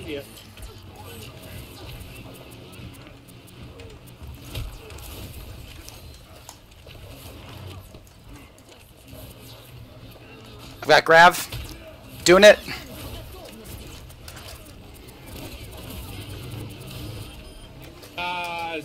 too. I've got Grav. Doing it. Ah,